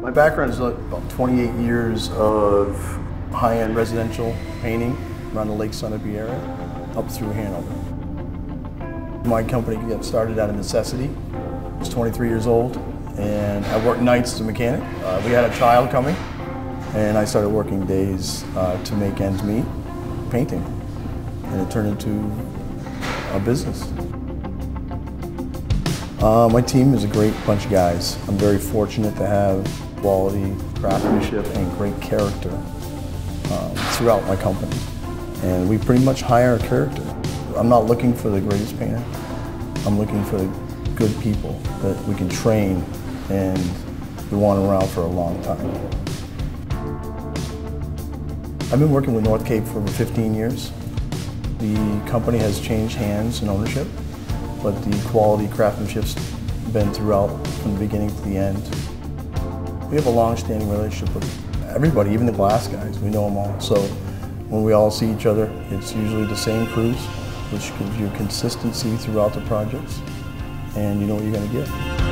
My background is about 28 years of high-end residential painting around the Lake Sunapee area, up through Hanover. My company got started out of necessity. I was 23 years old, and I worked nights as a mechanic. Uh, we had a child coming, and I started working days uh, to make ends meet, painting, and it turned into a business. Uh, my team is a great bunch of guys. I'm very fortunate to have quality, craftsmanship, and great character um, throughout my company. And we pretty much hire character. I'm not looking for the greatest painter. I'm looking for the good people that we can train and we want around for a long time. I've been working with Northcape for over 15 years. The company has changed hands and ownership, but the quality craftsmanship's been throughout from the beginning to the end. We have a long-standing relationship with everybody, even the glass guys. We know them all. So when we all see each other, it's usually the same crews, which gives you consistency throughout the projects, and you know what you're going to get.